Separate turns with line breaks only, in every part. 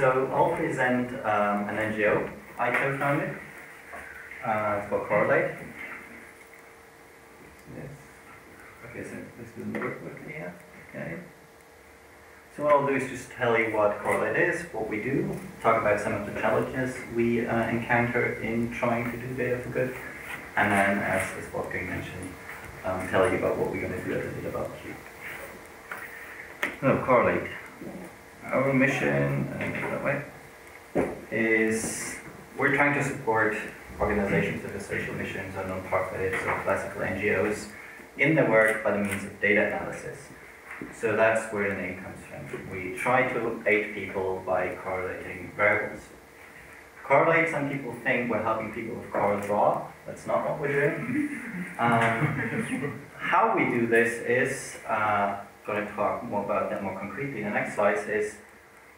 So I'll present um, an NGO I co-founded. Uh, called CorrelAid. Yes. Okay, so this doesn't work with me. Okay. So what I'll do is just tell you what CorrelAid is, what we do, talk about some of the challenges we uh, encounter in trying to do data for good, and then, as, as Wolfgang mentioned, um, tell you about what we're going to do a data about you. So, CorrelAid. Our mission, that way, is we're trying to support organizations that have social missions or non-profits or classical NGOs in their work by the means of data analysis. So that's where the name comes from. We try to aid people by correlating variables. CorrelAid, some people think we're helping people with CorelDRAW. That's not what we're doing. Um, how we do this is, uh, going to talk more about that more concretely in the next slides, is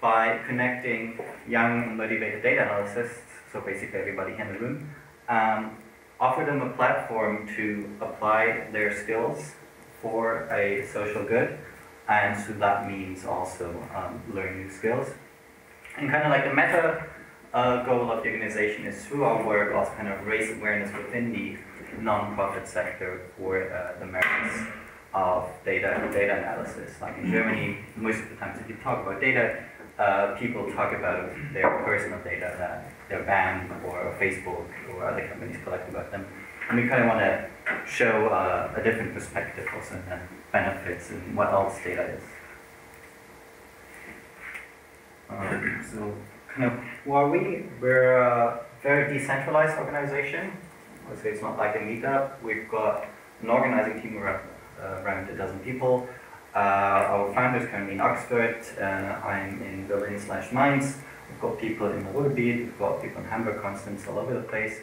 by connecting young motivated data analysts, so basically everybody in the room, um, offer them a platform to apply their skills for a social good, and so that means also um, learn new skills. And kind of like the meta uh, goal of the organization is through our work also kind of raise awareness within the non-profit sector for uh, the merits of data and data analysis. Like in Germany, most of the times if you talk about data, uh, people talk about their personal data that their bank or Facebook or other companies collect about them. And we kind of want to show uh, a different perspective also and benefits and what else data is. Um, so, kind of, are we? We're a very decentralized organization. I say it's not like a meetup. We've got an organizing team around, uh, around a dozen people. Uh, our founder is currently in Oxford. Uh, I'm in Berlin slash Mainz. We've got people in the Ruhrgebiet. We've got people in Hamburg, Constance, all over the place.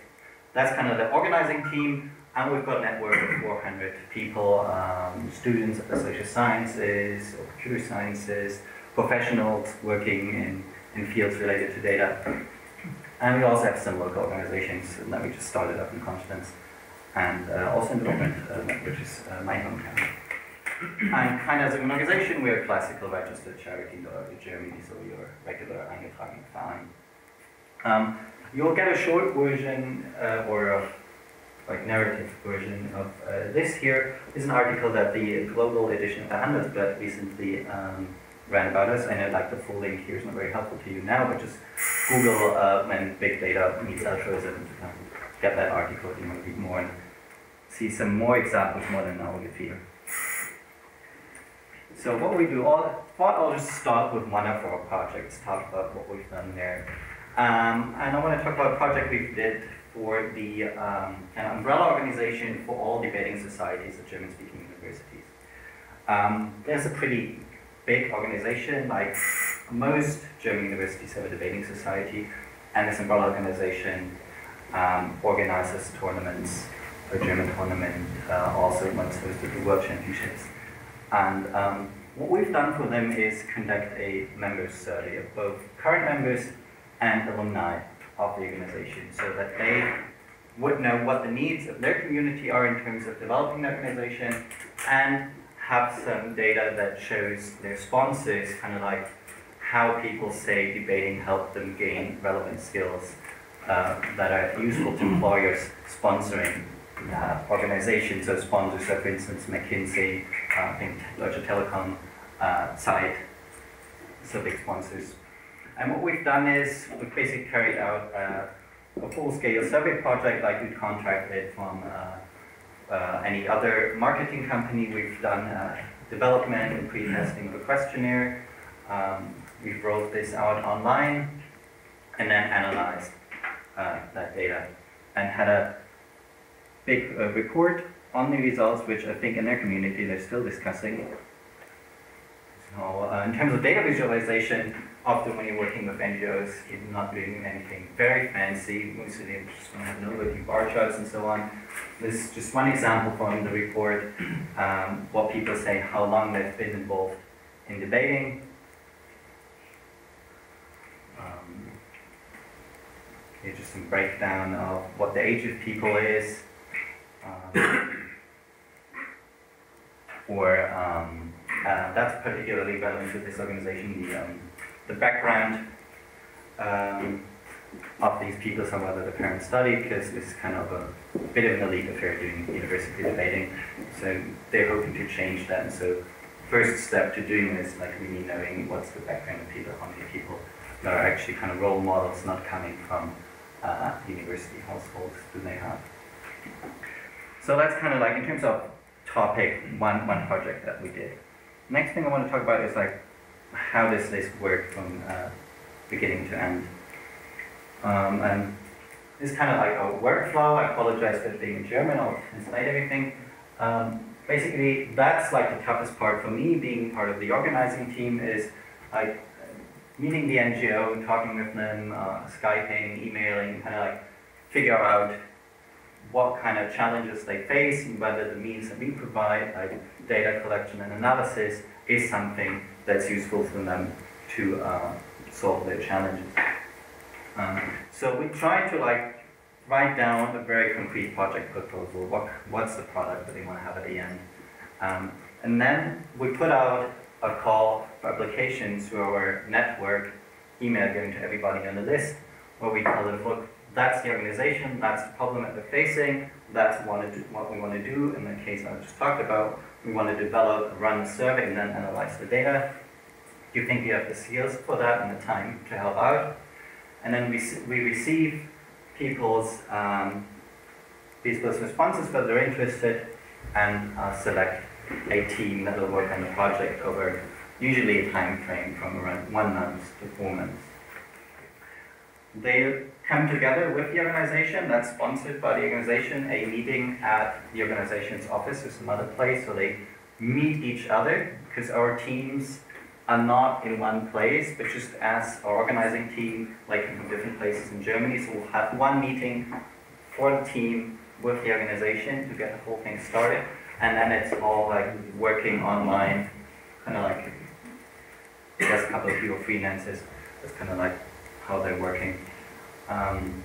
That's kind of the organizing team. And we've got a network of 400 people, um, students of the social sciences or computer sciences, professionals working in, in fields related to data. And we also have some local organizations that we just started up in Constance and uh, also in Dortmund, uh, which is uh, my hometown. And kind of as an organization, we're a classical registered charity in Germany, so you're regular eingetragen Verein. Um, you'll get a short version uh, or a like narrative version of uh, this here is an article that the global edition of the Handelsblatt recently um, ran about us. I know like the full link here is not very helpful to you now, but just Google uh, when big data meets altruism to kind of get that article if you want to read more and see some more examples more than I will give here. So what we do, all, thought I'll just start with one of our projects, talk about what we've done there. Um, and I want to talk about a project we did for the um, an umbrella organization for all debating societies of German-speaking universities. Um, there's a pretty big organization, like most German universities have a debating society, and this umbrella organization um, organizes tournaments, a German tournament, uh, also once hosted the World Championships. And um, what we've done for them is conduct a members survey of both current members and alumni of the organization so that they would know what the needs of their community are in terms of developing the organization and have some data that shows their sponsors kind of like how people say debating helped them gain relevant skills uh, that are useful to employers sponsoring uh, organizations. So sponsors are, for instance, McKinsey, I think Deutsche Telekom, uh, Zeit, so big sponsors. And what we've done is we've basically carried out uh, a full-scale survey project like we contracted from uh, uh, any other marketing company. We've done uh, development and pre-testing of a questionnaire. Um, we've rolled this out online and then analyzed uh, that data and had a big report on the results, which I think in their community they're still discussing. So, uh, in terms of data visualization, often when you're working with NGOs, you're not doing anything very fancy. Mostly they just want to have overview bar charts and so on. This is just one example from the report, um, what people say, how long they've been involved in debating. Um, just some breakdown of what the age of people is. Um, or um, uh, that's particularly relevant to this organization, the, um, the background um, of these people, some whether the parents study, because it's kind of a bit of an elite affair doing university debating. So they're hoping to change that. And so first step to doing this, like really knowing what's the background of people, how many people that are actually kind of role models, not coming from uh, university households do they have. So that's kind of like in terms of topic, one one project that we did. Next thing I want to talk about is like how does this work from uh, beginning to end. Um, and it's kind of like a workflow. I apologize for being German. I'll translate everything. Um, basically, that's like the toughest part for me, being part of the organizing team, is like meeting the NGO, and talking with them, uh, Skyping, emailing, kind of like figure out what kind of challenges they face and whether the means that we provide, like data collection and analysis, is something that's useful for them to uh, solve their challenges. Um, so we try to like write down a very concrete project proposal. What what's the product that they want to have at the end, um, and then we put out a call for applications to our network, email going to everybody on the list, where we tell them, look, that's the organization, that's the problem that they're facing, that's what we want to do. In the case I just talked about, we want to develop, run a survey, and then analyze the data. Do you think you have the skills for that and the time to help out? And then we, we receive people's, um, people's responses, whether they're interested, and uh, select a team that will work on the project over usually a time frame from around one month to four months. They come together with the organization, that's sponsored by the organization, a meeting at the organization's office or some other place, so they meet each other, because our teams are not in one place, but just as our organizing team, like from different places in Germany, so we'll have one meeting for the team with the organization to get the whole thing started, and then it's all like working online, kind of like just a couple of people freelancers. That's kind of like how they're working. Um,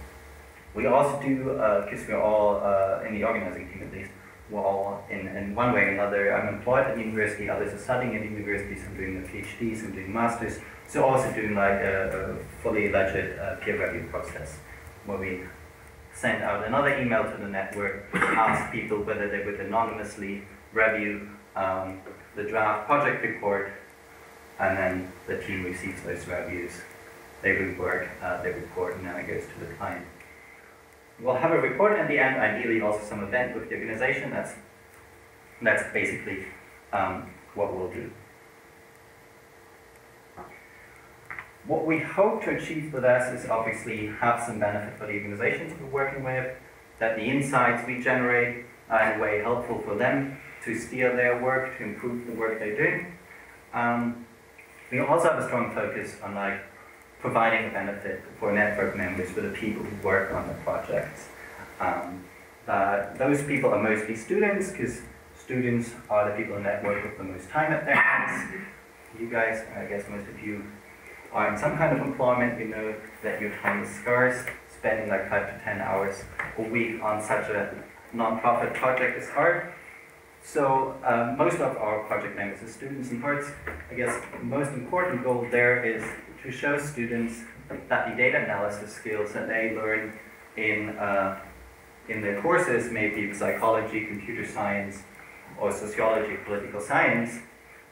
we also do, because uh, we're all uh, in the organizing team at least, we're all in, in one way or another. I'm employed at the university, others are studying at university, some doing a PhD, some doing masters. So also doing like a, a fully legit uh, peer review process where we send out another email to the network, ask people whether they would anonymously review um, the draft project report, and then the team receives those reviews they report uh, the report and then it goes to the client. We'll have a report at the end, ideally also some event with the organization. That's, that's basically um, what we'll do. What we hope to achieve with this is obviously have some benefit for the organizations we're working with, that the insights we generate are in a way helpful for them to steer their work, to improve the work they're doing. Um, we also have a strong focus on like providing a benefit for network members, for the people who work on the projects. Um, uh, those people are mostly students, because students are the people in network with the most time at their hands. You guys, I guess most of you are in some kind of employment, you know that your time is scarce. Spending like five to ten hours a week on such a non-profit project is hard. So uh, most of our project members are students and parts. I guess most important goal there is to show students that the data analysis skills that they learn in, uh, in their courses, maybe psychology, computer science, or sociology, political science,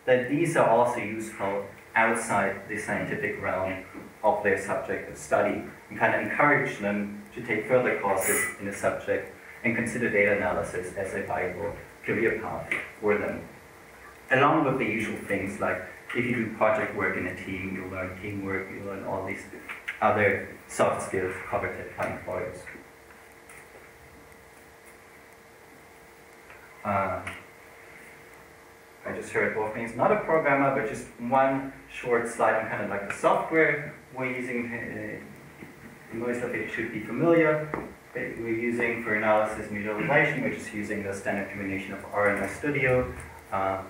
that these are also useful outside the scientific realm of their subject of study and kind of encourage them to take further courses in the subject and consider data analysis as a viable career path for them. Along with the usual things like if you do project work in a team, you'll learn teamwork, you'll learn all these other soft skills coveted by employers. Uh, I just heard Wolfgang's not a programmer, but just one short slide on kind of like the software we're using. Uh, most of it should be familiar. We're using for analysis and visualization, we're just using the standard combination of R and RStudio uh,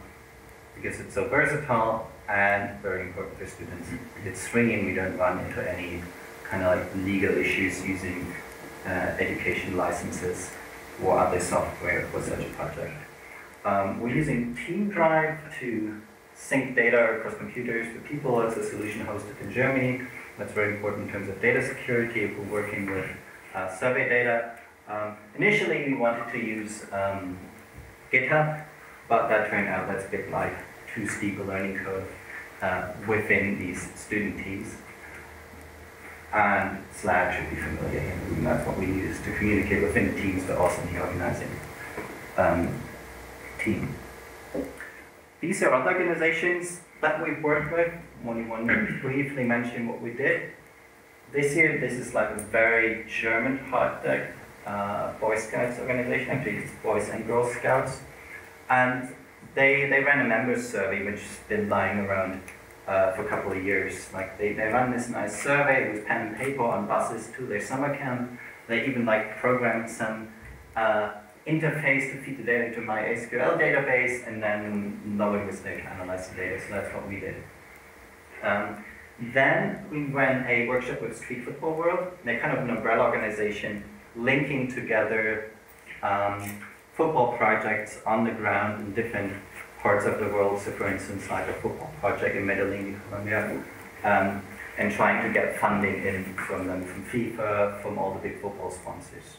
because it's so versatile and very important for students. It's free and we don't run into any kind of like legal issues using uh, education licenses or other software for such a project. Um, we're using TeamDrive to sync data across computers to people. It's a solution hosted in Germany. That's very important in terms of data security if we're working with uh, survey data. Um, initially, we wanted to use um, GitHub, but that turned out that's a bit like too steep a learning curve uh, within these student teams. And Slack should be familiar, and that's what we use to communicate within the teams, but also in the organizing um, team. These are other organizations that we've worked with. Only to briefly mentioned what we did. This year, this is like a very German project, uh, Boy Scouts organization, actually it's Boys and Girl Scouts. And they, they ran a members survey which has been lying around uh, for a couple of years. Like they, they ran this nice survey with pen and paper on buses to their summer camp. They even like programmed some uh, interface to feed the data into MySQL database, and then nobody was there to analyze the data. So that's what we did. Um, then we ran a workshop with Street Football World. They're kind of an umbrella organization linking together um, football projects on the ground in different parts of the world. So, for instance, like a football project in Medellin, Colombia, um, and trying to get funding in from them, from FIFA, from all the big football sponsors.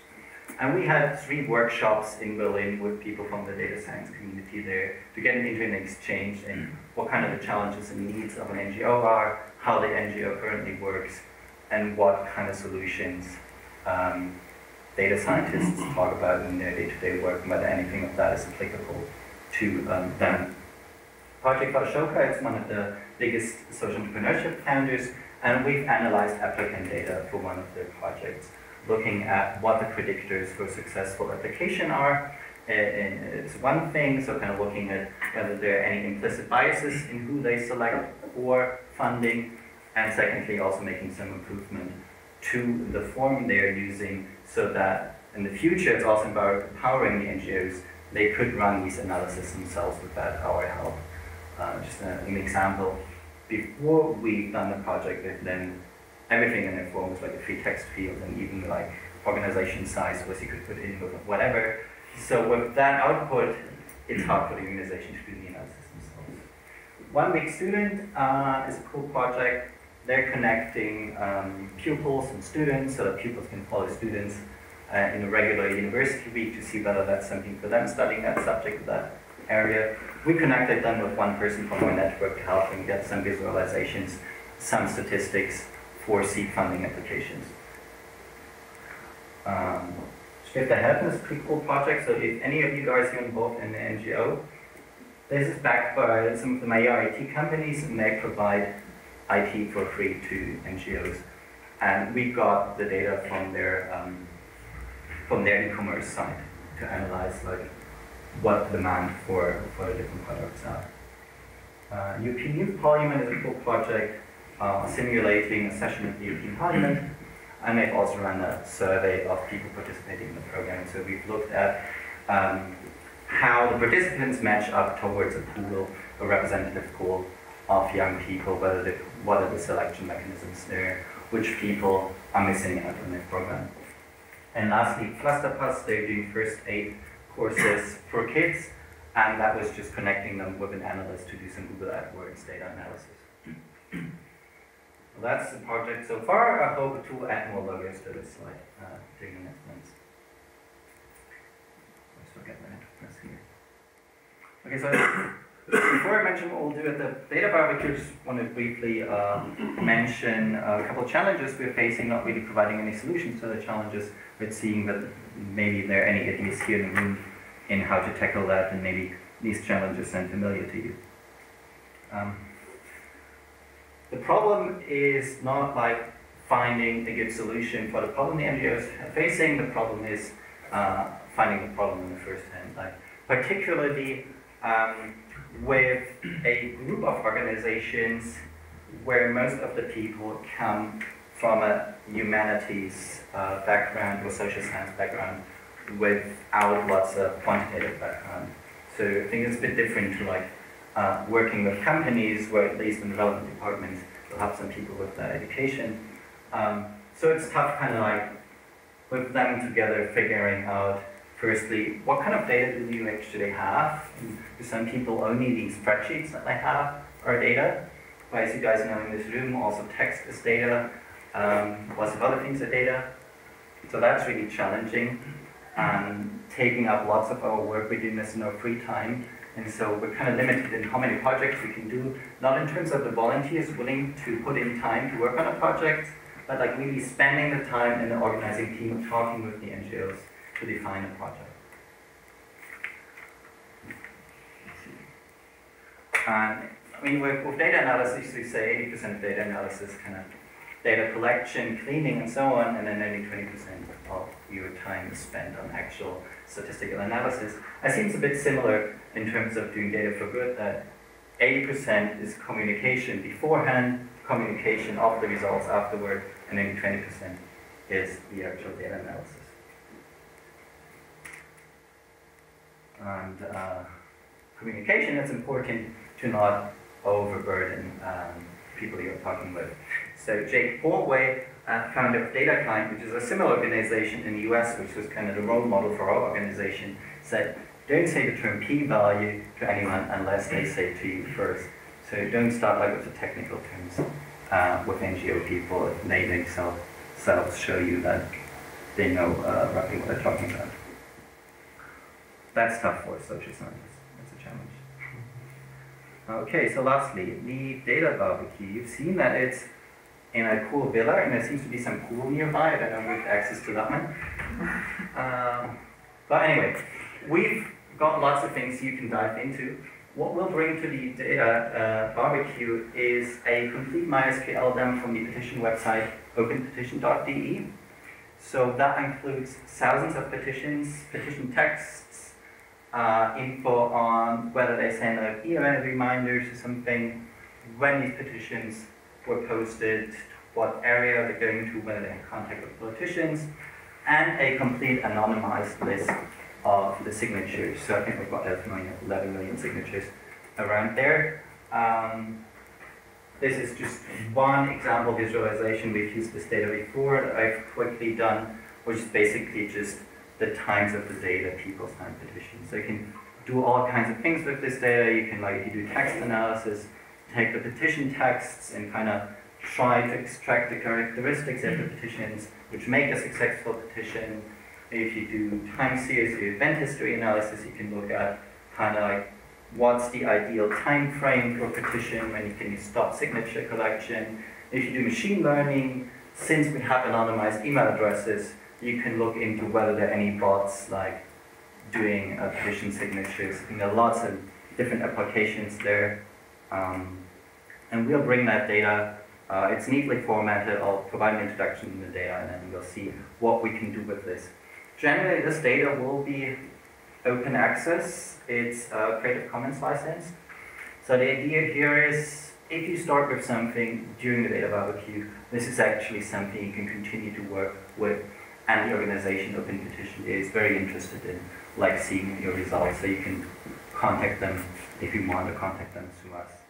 And we had three workshops in Berlin with people from the data science community there to get into an exchange and what kind of the challenges and needs of an NGO are, how the NGO currently works, and what kind of solutions um, data scientists talk about in their day-to-day work, and whether anything of that is applicable to um, them. Project Ashoka is one of the biggest social entrepreneurship founders, and we've analyzed applicant data for one of their projects looking at what the predictors for successful application are. And it's one thing, so kind of looking at whether there are any implicit biases in who they select for funding, and secondly, also making some improvement to the form they are using so that in the future it's also about empowering the NGOs. They could run these analyses themselves without our help. Uh, just an example, before we done the project with them, everything in their form was like a free text field and even like organization size was you could put in whatever. So with that output, it's hard for the organization to do the analysis. One Big Student uh, is a cool project. They're connecting um, pupils and students so that pupils can follow students uh, in a regular university week to see whether that's something for them studying that subject, that area. We connected them with one person from our network to help them get some visualizations, some statistics, for seed funding applications. Um, the Helpen is a pretty cool project, so if any of you guys are involved in the NGO, this is backed by some of the major IT companies and they provide IT for free to NGOs. And we got the data from their um, from their e-commerce site to analyze like what the demand for, for the different products are. Uh, European Youth Parliament is a cool project uh, simulating a session of the European Parliament. And they've also run a survey of people participating in the program. So we've looked at um, how the participants match up towards a pool, a representative pool of young people, whether they, what are the selection mechanisms there, which people are missing out on the program. And lastly, Pflasterpass, they're doing first aid courses for kids, and that was just connecting them with an analyst to do some Google AdWords data analysis. Well, that's the project so far. I hope to add more logos to this slide uh, during the next months. Let's forget that. Okay, so before I mention what we'll do at the data barbecue, I just want to briefly um, mention a couple of challenges we're facing, not really providing any solutions to the challenges, but seeing that maybe there are any ideas here in the room in how to tackle that, and maybe these challenges sound familiar to you. Um, the problem is not like finding a good solution for the problem the NGOs are facing. The problem is uh, finding the problem in the first hand. Like particularly um, with a group of organizations where most of the people come from a humanities uh, background or social science background without lots of quantitative background. So I think it's a bit different to like uh, working with companies where at least in the relevant departments you'll have some people with that education. Um, so it's tough kind of like with them together figuring out firstly, what kind of data do you actually have? Do some people only these spreadsheets that they have are data? But as you guys know in this room, also text is data, um, lots of other things are data. So that's really challenging and taking up lots of our work. We're doing this in our free time. And so we're kind of limited in how many projects we can do, not in terms of the volunteers willing to put in time to work on a project, but like really spending the time in the organizing team, talking with the NGOs to define a project. And I mean, with, with data analysis, we say 80% of data analysis kind of data collection, cleaning, and so on, and then only 20% of your time is spent on actual statistical analysis. It seems a bit similar in terms of doing data for good, that 80% is communication beforehand, communication of the results afterward, and then 20% is the actual data analysis. And uh, communication, it's important to not overburden um, people you're talking with. So Jake Porway, uh, founder of DataKind, which is a similar organization in the US, which was kind of the role model for our organization, said, don't say the term p-value to anyone unless they say to you first. So don't start like with the technical terms uh, with NGO people they themselves show you that they know uh, roughly what they're talking about. That's tough for social scientists. That's a challenge. Okay, so lastly, the data barbecue. You've seen that it's in a cool villa, and there seems to be some pool nearby. I don't know if access to that one. Um, but anyway, we've got lots of things you can dive into. What we'll bring to the data uh, barbecue is a complete MySQL dump from the petition website, openpetition.de. So that includes thousands of petitions, petition texts, uh, info on whether they send out email reminders or something, when these petitions were posted, what area they're going to, whether they have contact with politicians, and a complete anonymized list of the signatures. So I think we've got 11 million signatures around there. Um, this is just one example visualization. We've used this data before that I've quickly done, which is basically just the times of the day that people sign petitions. So you can do all kinds of things with this data. You can like if you do text analysis, take the petition texts and kind of try to extract the characteristics of the petitions which make a successful petition if you do time series or event history analysis, you can look at kind of like what's the ideal time frame for petition, when you can stop signature collection. If you do machine learning, since we have anonymized email addresses, you can look into whether there are any bots like doing uh, petition signatures. There are lots of different applications there. Um, and we'll bring that data. Uh, it's neatly formatted. I'll provide an introduction to the data, and then we'll see what we can do with this. Generally, this data will be open access. It's a Creative Commons license. So the idea here is if you start with something during the data barbecue, this is actually something you can continue to work with and the organization Open Petition is very interested in like seeing your results so you can contact them if you want to contact them through us.